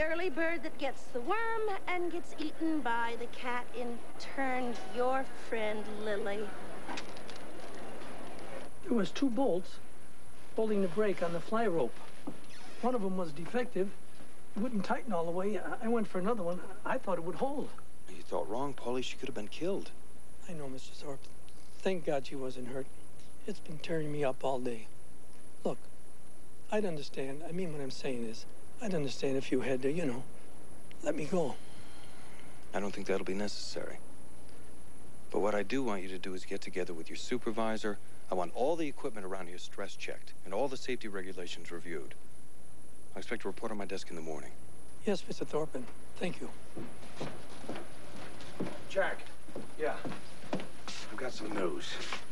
the early bird that gets the worm and gets eaten by the cat in turn, your friend Lily. There was two bolts holding the brake on the fly rope. One of them was defective. It wouldn't tighten all the way. I I went for another one. I thought it would hold. You thought wrong, Polly. She could have been killed. I know, Mr. Thorpe. Thank God she wasn't hurt. It's been tearing me up all day. Look, I'd understand. I mean, what I'm saying is, I'd understand if you had to, you know, let me go. I don't think that'll be necessary. But what I do want you to do is get together with your supervisor. I want all the equipment around here stress checked and all the safety regulations reviewed. I expect a report on my desk in the morning. Yes, Mr. Thorpe, thank you. Jack. Yeah. I've got some news. We have